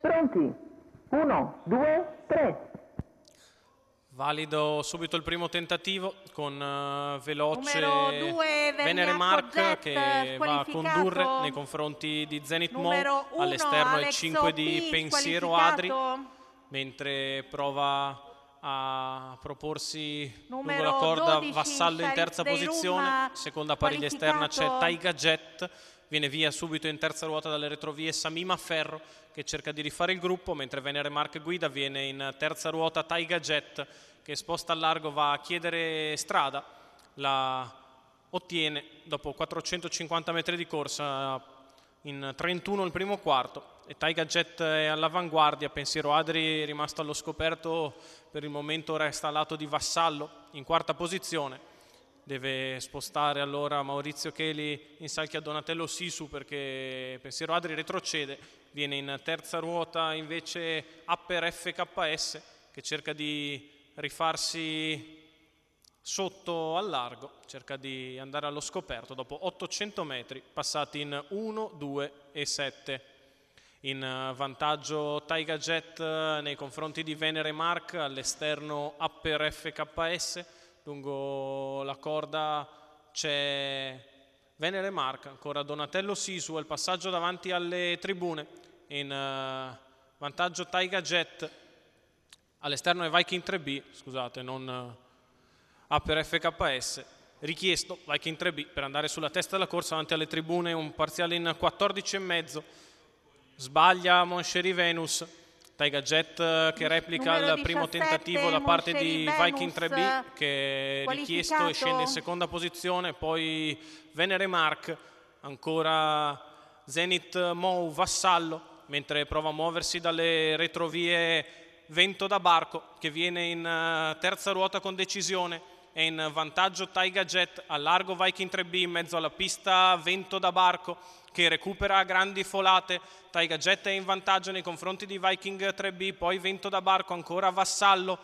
Pronti? Uno, due, tre. Valido subito il primo tentativo con uh, veloce due, Venere Mark Jet, che va a condurre nei confronti di Zenith Mo all'esterno Alex 5 di Pensiero. Adri mentre prova a proporsi lungo Numero la corda 12, Vassallo in terza posizione Dayrum, seconda pariglia esterna c'è. Taiga Jet viene via subito in terza ruota dalle retrovie Samima Ferro che cerca di rifare il gruppo mentre Venere Mark guida viene in terza ruota Taiga Jet che sposta al largo va a chiedere strada la ottiene dopo 450 metri di corsa in 31 il primo quarto e Taiga Jet è all'avanguardia, Pensiero Adri è rimasto allo scoperto, per il momento resta a lato di Vassallo in quarta posizione, deve spostare allora Maurizio Cheli in salchi a Donatello Sisu perché Pensiero Adri retrocede, viene in terza ruota invece Upper FKS che cerca di rifarsi sotto al largo, cerca di andare allo scoperto dopo 800 metri passati in 1, 2 e 7. In eh, vantaggio Taiga Jet eh, nei confronti di Venere Mark all'esterno Upper FKS, lungo la corda c'è Venere Mark, ancora Donatello Sisu, il passaggio davanti alle tribune, in eh, vantaggio Taiga Jet, all'esterno è Viking 3B, scusate, non... eh, a per FKS richiesto Viking 3B per andare sulla testa della corsa davanti alle tribune un parziale in 14,5 sbaglia Moncheri Venus. Taiga Jet eh, che replica Numero il primo 17, tentativo da parte di Viking Venus, 3B che è richiesto e scende in seconda posizione. Poi Venere Mark ancora Zenith Mou Vassallo mentre prova a muoversi dalle retrovie Vento da Barco che viene in eh, terza ruota con decisione è in vantaggio Taiga Jet a largo Viking 3B in mezzo alla pista Vento da Barco che recupera grandi folate. Taiga Jet è in vantaggio nei confronti di Viking 3B poi Vento da Barco ancora Vassallo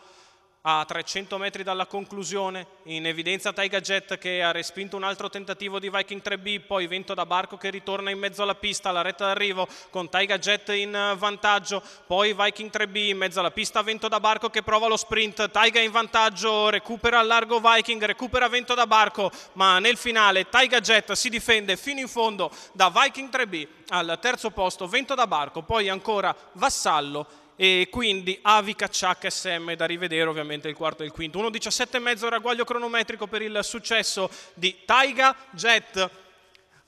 a 300 metri dalla conclusione, in evidenza Taiga Jet che ha respinto un altro tentativo di Viking 3B, poi vento da barco che ritorna in mezzo alla pista, alla retta d'arrivo con Taiga Jet in vantaggio, poi Viking 3B in mezzo alla pista, vento da barco che prova lo sprint, Taiga in vantaggio, recupera al largo Viking, recupera vento da barco, ma nel finale Taiga Jet si difende fino in fondo da Viking 3B al terzo posto, vento da barco, poi ancora Vassallo e quindi Avica Chuck SM da rivedere ovviamente il quarto e il quinto. 1.17,5 ragguaglio cronometrico per il successo di Taiga Jet.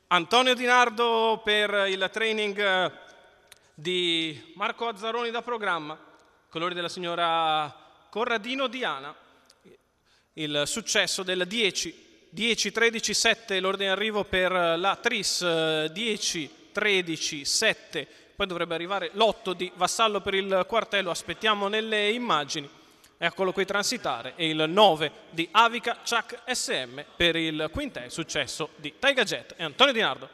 Antonio Di Nardo per il training eh, di Marco Azzaroni da programma. Colori della signora Corradino Diana. Il successo del 10 10 13 7 l'ordine arrivo per la Tris eh, 10 13 7 poi dovrebbe arrivare l'8 di Vassallo per il quartello. Aspettiamo nelle immagini. Eccolo qui transitare. E il 9 di Avica Chuck SM per il quintet successo di Taiga Jet e Antonio Di Nardo